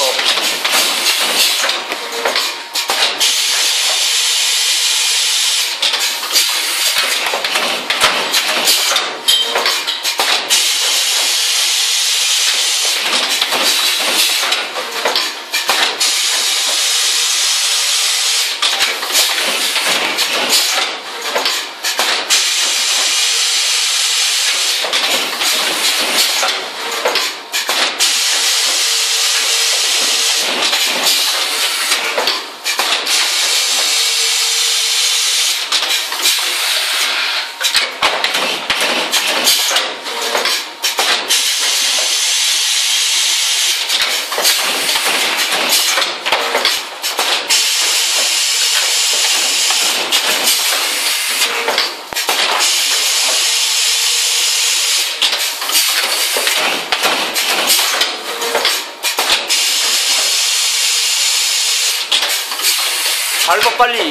Thank you. 밟아 빨리